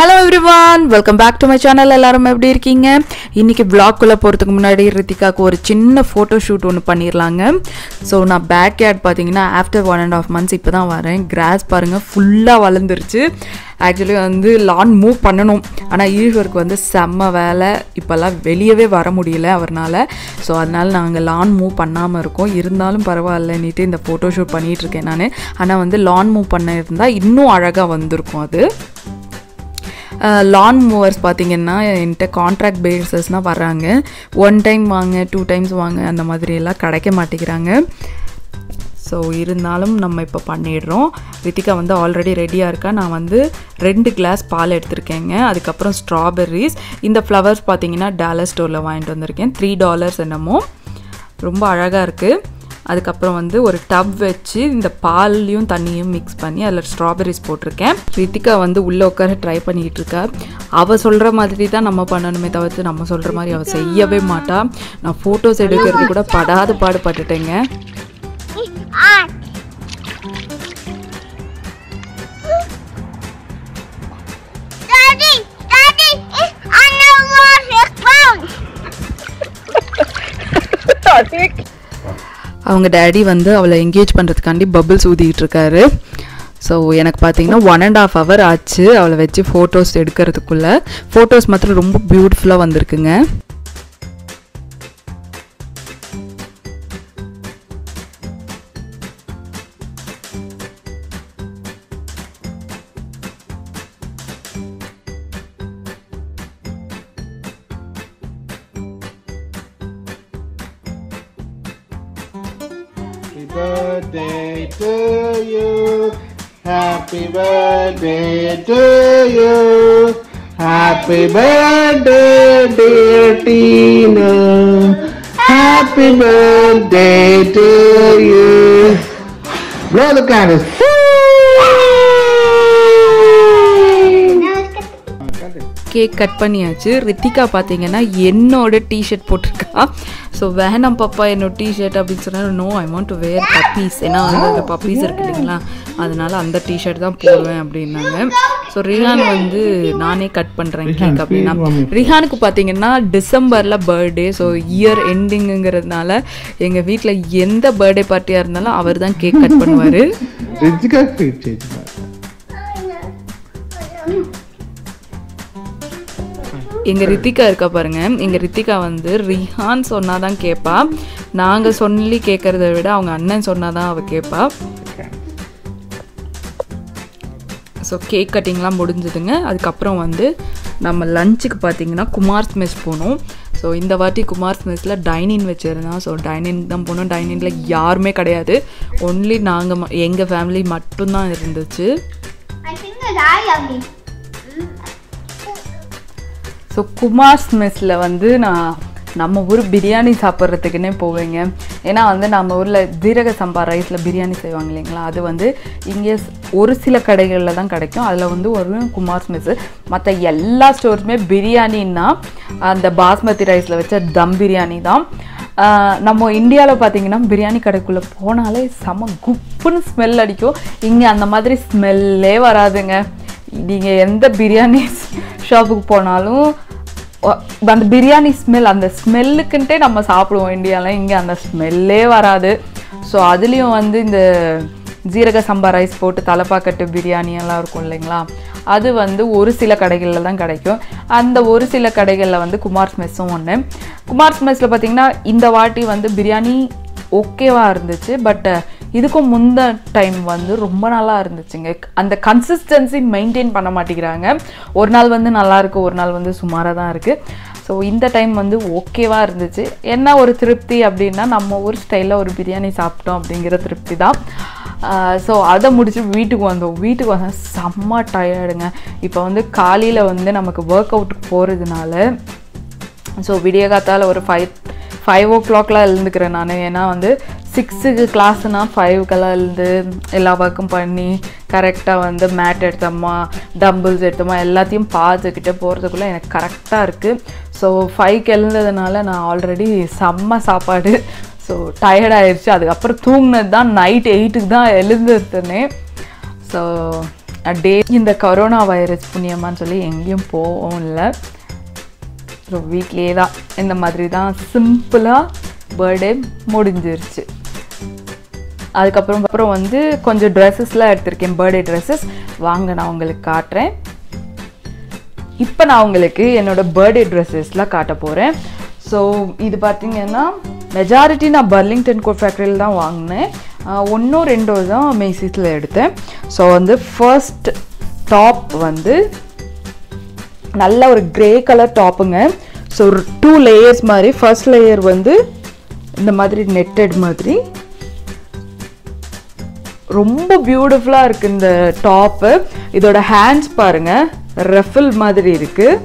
Hello everyone welcome back to my channel எல்லாரும் எப்படி இருக்கீங்க? இன்னைக்கு vlog-குள்ள போகிறதுக்கு முன்னாடி ரித்திகாவுக்கு ஒரு சின்ன ஃபோட்டோ ஷூட் ஒன்று பண்ணிடலாங்க ஸோ நான் பேக் யார்ட் பார்த்தீங்கன்னா after one and half months இப்போ தான் வரேன். கிராஸ் பாருங்கள் ஃபுல்லாக வளர்ந்துருச்சு. ஆக்சுவலி வந்து லான் மூவ் பண்ணணும். ஆனால் ஈஸ்வருக்கு வந்து செம்ம வேலை. இப்போல்லாம் வெளியவே வர முடியல அவர்னால. ஸோ அதனால் நாங்கள் லான் மூவ் பண்ணாமல் இருக்கோம். இருந்தாலும் பரவாயில்லன்னுட்டு இந்த ஃபோட்டோ ஷூட் பண்ணிகிட்ருக்கேன் நான். ஆனால் வந்து லான் மூவ் பண்ண இருந்தால் இன்னும் அழகாக வந்திருக்கும் அது. லான் மூவர்ஸ் பார்த்தீங்கன்னா என்கிட்ட கான்ட்ராக்ட் பேசஸ்னால் வர்றாங்க. ஒன் டைம் வாங்க டூ டைம்ஸ் வாங்க அந்த மாதிரி எல்லாம் கிடைக்க மாட்டேங்கிறாங்க. ஸோ இருந்தாலும் நம்ம இப்போ பண்ணிடுறோம். ரித்திகா வந்து ஆல்ரெடி ரெடியாக இருக்கா? நான் வந்து ரெண்டு கிளாஸ் பால் எடுத்திருக்கேங்க. அதுக்கப்புறம் ஸ்ட்ராபெர்ரிஸ் இந்த ஃப்ளவர்ஸ் பார்த்தீங்கன்னா டாலர் ஸ்டோரில் வாங்கிட்டு வந்திருக்கேன். த்ரீ டாலர்ஸ் என்னமோ. ரொம்ப அழகாக இருக்குது அதுக்கப்புறம் வந்து ஒரு டப் வச்சு இந்த பால்லையும் தண்ணியும் மிக்ஸ் பண்ணி அதில் ஸ்ட்ராபெரிஸ் போட்டிருக்கேன். ரித்திகா வந்து உள்ளே உட்கார ட்ரை பண்ணிக்கிட்டு இருக்கா. அவள் சொல்கிற மாதிரி தான் நம்ம பண்ணணுமே தவிர்த்து நம்ம சொல்கிற மாதிரி அவள் செய்யவே மாட்டா. நான் ஃபோட்டோஸ் எடுக்கிறது கூட படாத பாடுபட்டுட்டேங்க. Daddy, அவங்க டேடி வந்து அவளை என்கேஜ் பண்ணுறதுக்காண்டி பபிள்ஸ் ஊதிக்கிட்டு இருக்காரு ஸோ எனக்கு பார்த்தீங்கன்னா ஒன் அண்ட் ஆஃப் ஹவர் ஆச்சு அவளை வச்சு ஃபோட்டோஸ் எடுக்கிறதுக்குள்ளே. ஃபோட்டோஸ் மாத்திரம் ரொம்ப பியூட்டிஃபுல்லாக வந்திருக்குங்க. Birthday to you. Happy birthday to you. Happy birthday, dear Tina. Happy birthday to you. Blow the candles. Cake cut பண்ணியாச்சு. ரித்திகா பார்த்தீங்கன்னா என்னோட டிஷர்ட் போட்டிருக்கா. ஸோ வேணாம் பாப்பா என்னோட டிஷர்ட் அப்படின்னு சொன்னால் no I want to wear puppies ஏன்னா அந்த பப்பீஸ் இருக்கு இல்லைங்களா? அதனால அந்த டிஷர்ட் தான் போடுவேன் அப்படின்னாங்க. ஸோ ரிஹான் வந்து நானே கட் பண்ணுறேன் கேக் அப்படின்னா. ரிஹானுக்கு பார்த்தீங்கன்னா டிசம்பரில் பர்த்டே ஸோ இயர் எண்டிங்குங்கிறதுனால எங்கள் வீட்டில் எந்த பர்த்டே பார்ட்டியாக இருந்தாலும் அவர் தான் கேக் கட் பண்ணுவார் எங்கள் எங்க ரித்திகா இருக்கா பாருங்க. எங்க ரித்திகா வந்து ரிஹான் சொன்னாதான் கேட்பா நாங்க சொல்லி கேட்கறத விட அவங்க அண்ணன் சொன்னாதான் அவ கேட்பா ஸோ கேக் கட்டிங்லாம் முடிஞ்சதுங்க. அதுக்கப்புறம் வந்து நம்ம லஞ்சுக்கு பார்த்தீங்கன்னா குமார்ஸ் மெஸ் போனோம். ஸோ இந்த வாட்டி குமார்ஸ் மெஸ்ஸில் டைனிங் வச்சுருந்தான் ஸோ டைனிங் தான் போனோம். டைனிங்கில் யாருமே கிடையாது. ஒன்லி நாங்கள் எங்கள் ஃபேமிலி மட்டும்தான் இருந்துச்சு. ஸோ குமார்ஸ் மெஸ்ஸில் வந்து நான் நம்ம ஊர் பிரியாணி சாப்பிட்றதுக்குன்னே போவேங்க. ஏன்னா வந்து நம்ம ஊரில் ஜீரக சம்பா ரைஸில் பிரியாணி செய்வாங்க இல்லைங்களா? அது வந்து இங்கே ஒரு சில கடைகளில் தான் கிடைக்கும். அதில் வந்து ஒரு குமார்ஸ் மெஸ்ஸு மற்ற எல்லா ஸ்டோர்ஸுமே பிரியாணின்னா அந்த பாஸ்மதி ரைஸில் வச்ச தம் பிரியாணி தான். நம்ம இந்தியாவில் பார்த்தீங்கன்னா பிரியாணி கடைக்குள்ளே போனாலே செம குப்புன்னு ஸ்மெல் அடிக்கும். இங்கே அந்த மாதிரி ஸ்மெல்லே வராதுங்க. நீங்கள் எந்த பிரியாணி ஷாப்புக்கு போனாலும் அந்த பிரியாணி ஸ்மெல் அந்த ஸ்மெல்லுக்குன்ட்டே நம்ம சாப்பிடுவோம் இந்தியாவில் இங்கே அந்த ஸ்மெல்லே வராது. ஸோ அதுலேயும் வந்து இந்த ஜீரக சம்பா ரைஸ் போட்டு தலைப்பாக்கட்டு பிரியாணி எல்லாம் இருக்கும் இல்லைங்களா? அது வந்து ஒரு சில கடைகளில் தான் கிடைக்கும். அந்த ஒரு சில கடைகளில் வந்து குமார்ஸ் மெஸ்ஸும் ஒன்று குமார்ஸ் மெஸ்ஸில் பார்த்திங்கன்னா இந்த வாட்டி வந்து பிரியாணி ஓகேவாக இருந்துச்சு பட் இதுக்கும் முந்த டைம் வந்து ரொம்ப நல்லா இருந்துச்சுங்க. அந்த கன்சிஸ்டன்சி மெயின்டைன் பண்ண மாட்டேங்கிறாங்க. ஒரு நாள் வந்து நல்லா இருக்குது ஒரு நாள் வந்து சுமாராக தான் இருக்குது ஸோ இந்த டைம் வந்து ஓகேவாக இருந்துச்சு. என்ன ஒரு திருப்தி அப்படின்னா நம்ம ஊர் ஸ்டைலில் ஒரு பிரியாணி சாப்பிட்டோம் அப்படிங்கிற திருப்தி தான். ஸோ அதை முடிச்சு வீட்டுக்கு வந்தோம். வீட்டுக்கு வந்தால் செம்ம டயர்டுங்க இப்போ வந்து காலையில் வந்து நமக்கு ஒர்க் அவுட்டுக்கு போகிறதுனால ஸோ விடியகாத்தால் ஒரு ஃபைவ் ஃபைவ் ஓ கிளாக்லாம் எழுந்துக்கிறேன் நான். ஏன்னா வந்து சிக்ஸுக்கு கிளாஸ்னால் ஃபைவ்க்கெல்லாம் எழுந்து எல்லா ஒர்க்கும் பண்ணி கரெக்டாக வந்து மேட் எடுத்தோமா டம்பிள்ஸ் எடுத்தோமா எல்லாத்தையும் பார்த்துக்கிட்டு போகிறதுக்குள்ளே எனக்கு கரெக்டாக இருக்குது ஸோ ஃபைவ்க்கு எழுந்ததுனால நான் ஆல்ரெடி செம்ம சாப்பாடு. ஸோ டயர்ட் ஆயிடுச்சு அதுக்கப்புறம் தூங்கினது தான் நைட் எயிட்டுக்கு தான் எழுந்திருந்தேனே ஸோ டே இந்த கொரோனா வைரஸ் புண்ணியமான்னு சொல்லி எங்கேயும் போகவும் இல்லை. ஸோ வீட்லேயே தான் இந்த மாதிரி தான் சிம்பிளாக பர்த்டே முடிஞ்சிருச்சு. அதுக்கப்புறம் அப்புறம் வந்து கொஞ்சம் ட்ரெஸ்ஸஸ்லாம் எடுத்திருக்கேன். பர்த்டே ட்ரெஸ்ஸஸ் வாங்க நான் உங்களுக்கு காட்டுறேன். இப்போ நான் உங்களுக்கு என்னோட பர்த்டே ட்ரெஸ்ஸஸ்லாம் காட்ட போகிறேன் ஸோ இது பார்த்தீங்கன்னா மெஜாரிட்டி நான் பர்லிங்டன் கோட் ஃபேக்ட்ரியில் தான் வாங்கினேன். ஒன்றும் ரெண்டோ தான் மேசிஸில் எடுத்தேன். ஸோ வந்து ஃபர்ஸ்ட் டாப் வந்து நல்ல ஒரு கிரே கலர் டாப்புங்க ஸோ டூ லேயர்ஸ் மாதிரி ஃபர்ஸ்ட் லேயர் வந்து இந்த மாதிரி நெட்டட் மாதிரி. ரொம்ப பியூட்டிஃபுல்லாக இருக்குது இந்த டாப்பு இதோட ஹேண்ட்ஸ் பாருங்க ரெஃபில் மாதிரி இருக்கு.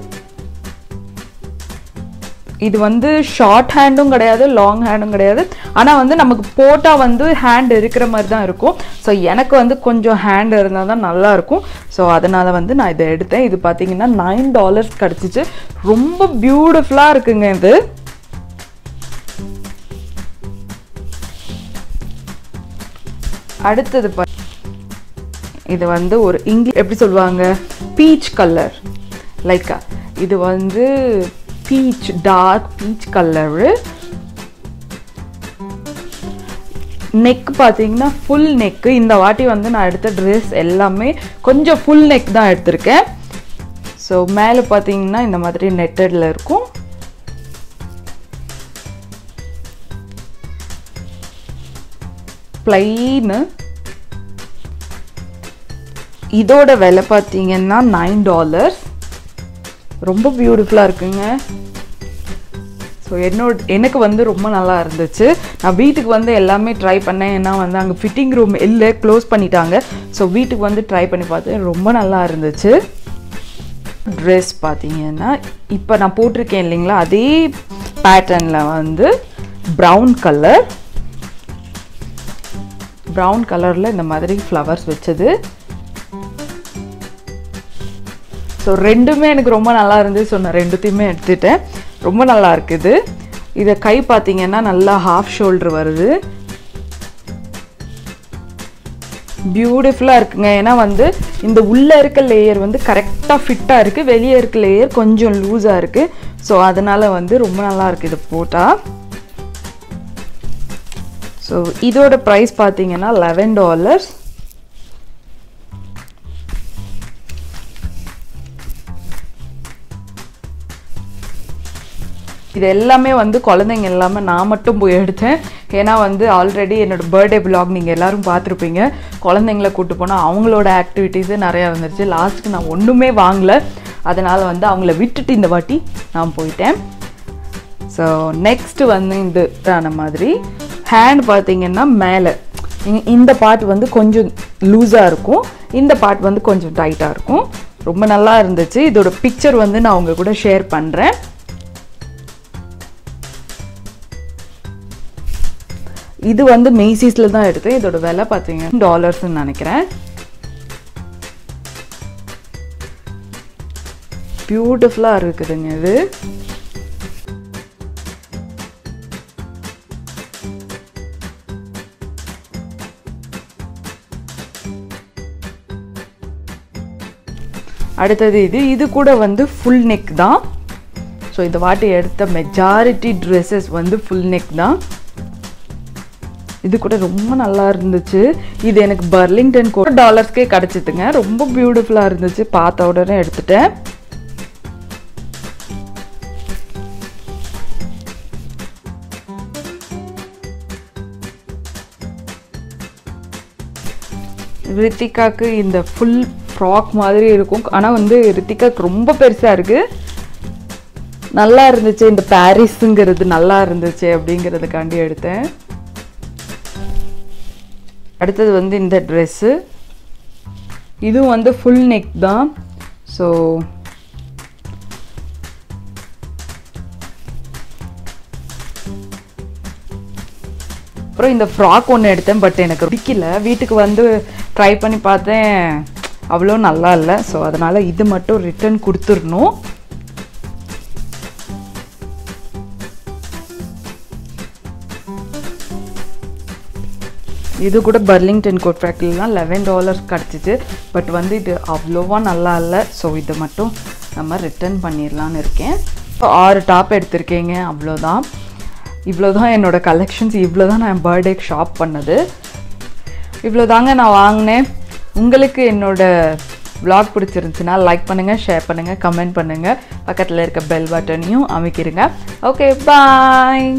இது வந்து ஷார்ட் ஹேண்டும் கிடையாது லாங் ஹேண்டும் கிடையாது. ஆனால் வந்து நமக்கு போட்டால் வந்து ஹேண்ட் இருக்கிற மாதிரி தான் இருக்கும். ஸோ எனக்கு வந்து கொஞ்சம் ஹேண்ட் இருந்தால் தான் நல்லாயிருக்கும் ஸோ அதனால் வந்து நான் இதை எடுத்தேன். இது பார்த்தீங்கன்னா நைன் டாலர்ஸ் கிடச்சிச்சு. ரொம்ப பியூட்டிஃபுல்லாக இருக்குங்க இது. அடுத்தது இது வந்து ஒரு இங்கிலீஷ் எப்படி சொல்லுவாங்க? பீச் கலர் லைக்கா இது வந்து peach dark peach colour neck பார்த்தீங்கன்னா ஃபுல் நெக்கு இந்த வாட்டி வந்து நான் எடுத்த ட்ரெஸ் எல்லாமே கொஞ்சம் ஃபுல் நெக் தான் எடுத்திருக்கேன். ஸோ மேலே பார்த்தீங்கன்னா இந்த மாதிரி நெட்டடில் இருக்கும். பிளைனு இதோட விலை பார்த்தீங்கன்னா நைன் டாலர்ஸ் ரொம்ப பியூட்டிஃபுல்லாக இருக்குங்க. ஸோ என்னோட எனக்கு வந்து ரொம்ப நல்லா இருந்துச்சு. நான் வீட்டுக்கு வந்து எல்லாமே ட்ரை பண்ணேன். ஏன்னா வந்து அங்கே ஃபிட்டிங் ரூம் இல்லை க்ளோஸ் பண்ணிட்டாங்க. ஸோ வீட்டுக்கு வந்து ட்ரை பண்ணி பார்த்தேன். ரொம்ப நல்லா இருந்துச்சு. ட்ரெஸ் பார்த்தீங்கன்னா இப்போ நான் போட்டிருக்கேன் இல்லைங்களா? அதே பேட்டர்னில் வந்து ப்ரௌன் கலர் ப்ரௌன் கலரில் இந்த மாதிரி ஃப்ளவர்ஸ் வச்சது. ஸோ ரெண்டுமே எனக்கு ரொம்ப நல்லா இருந்துச்சு. ஸோ நான் ரெண்டுத்தையுமே எடுத்துட்டேன். ரொம்ப நல்லா இருக்குது. இதை கை பார்த்தீங்கன்னா நல்லா ஹாஃப் ஷோல்டர் வருது. பியூட்டிஃபுல்லாக இருக்குங்க. ஏன்னா வந்து இந்த உள்ளே இருக்க லேயர் வந்து கரெக்டாக ஃபிட்டாக இருக்குது வெளியே இருக்க லேயர் கொஞ்சம் லூஸாக இருக்குது ஸோ அதனால் வந்து ரொம்ப நல்லா இருக்குது இதை போட்டால் ஸோ இதோட ப்ரைஸ் பார்த்தீங்கன்னா லெவன் டாலர்ஸ் இது எல்லாமே வந்து குழந்தைங்க இல்லாமல் நான் மட்டும் போய் எடுத்தேன். ஏன்னா வந்து ஆல்ரெடி என்னோடய பர்த்டே பிளாக் நீங்கள் எல்லோரும் பார்த்துருப்பீங்க. குழந்தைங்கள கூப்பிட்டு போனால் அவங்களோட ஆக்டிவிட்டீஸே நிறையா வந்துருச்சு லாஸ்ட்டுக்கு நான் ஒன்றுமே வாங்கலை. அதனால் வந்து அவங்கள விட்டுட்டு இந்த வாட்டி நான் போயிட்டேன். ஸோ நெக்ஸ்ட்டு வந்து இந்த மாதிரி. ஹேண்ட் பார்த்தீங்கன்னா மேலே. இந்த பார்ட் வந்து கொஞ்சம் லூஸாக இருக்கும். இந்த பார்ட் வந்து கொஞ்சம் டைட்டாக இருக்கும். ரொம்ப நல்லா இருந்துச்சு. இதோட பிக்சர் வந்து நான் உங்கள் கூட ஷேர் பண்ணுறேன் இது வந்து மெய்சிஸில் தான் எடுத்தேன் இதோட விலை பார்த்தீங்க டாலர்ஸ்ன்னு நினைக்கிறேன். பியூட்டிஃபுல்லாக இருக்குதுங்க இது. அடுத்தது இது. இது கூட வந்து ஃபுல் நெக் தான். ஸோ இந்த வாட்டி எடுத்த மெஜாரிட்டி ட்ரெஸ்ஸஸ் வந்து ஃபுல் நெக் தான். இது கூட ரொம்ப நல்லா இருந்துச்சு. இது எனக்கு பர்லிங்டன் கோ டாலர்ஸ்க்கே கிடச்சிதுங்க. ரொம்ப பியூட்டிஃபுல்லாக இருந்துச்சு. பார்த்த உடனே எடுத்துட்டேன். ரித்திகாக்கு இந்த ஃபுல் ஃப்ராக் மாதிரி இருக்கும். ஆனால் வந்து ரித்திகாக்கு ரொம்ப பெருசாக இருக்குது நல்லா இருந்துச்சு. இந்த பாரிஸுங்கிறது நல்லா இருந்துச்சு அப்படிங்கிறதுக்காண்டி எடுத்தேன். அடுத்தது வந்து இந்த ட்ரெஸ்ஸு இதுவும் வந்து ஃபுல் நெக் தான். ஸோ அப்புறம் இந்த ஃப்ராக் ஒன்று எடுத்தேன் பட் எனக்கு பிடிக்கல. வீட்டுக்கு வந்து ட்ரை பண்ணி பார்த்தேன். அவ்வளோ நல்லா இல்லை. ஸோ அதனால் இது மட்டும் ரிட்டர்ன் கொடுத்துடணும். இது கூட பர்லிங்டன் கோட் ஃபேக்ட்ரிலாம் லெவன் டாலர்ஸ் கிடச்சிச்சு. பட் வந்து இது அவ்வளோவா நல்லா இல்லை. ஸோ இதை மட்டும் நம்ம ரிட்டர்ன் பண்ணிடலான்னு இருக்கேன். இப்போ ஆறு டாப் எடுத்திருக்கேங்க. அவ்வளோதான் இவ்வளோ தான் என்னோட கலெக்ஷன்ஸ் இவ்வளோ தான் நான் பர்த்டேக்கு ஷாப் பண்ணது. இவ்வளோ தாங்க நான் வாங்கினேன். உங்களுக்கு என்னோட vlog பிடிச்சிருந்துச்சுன்னா லைக் பண்ணுங்கள் ஷேர் பண்ணுங்கள் கமெண்ட் பண்ணுங்கள் பக்கத்தில் இருக்க பெல் பட்டனையும் அமைக்கிருங்க. Okay bye